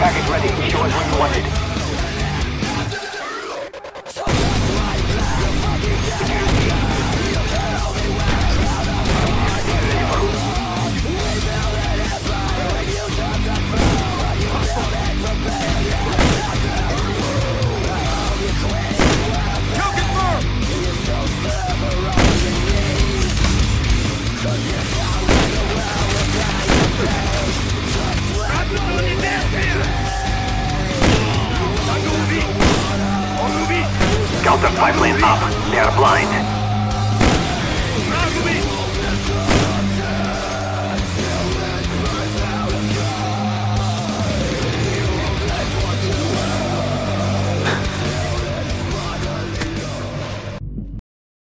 package ready. Show us where you want Lanes up. They are blind.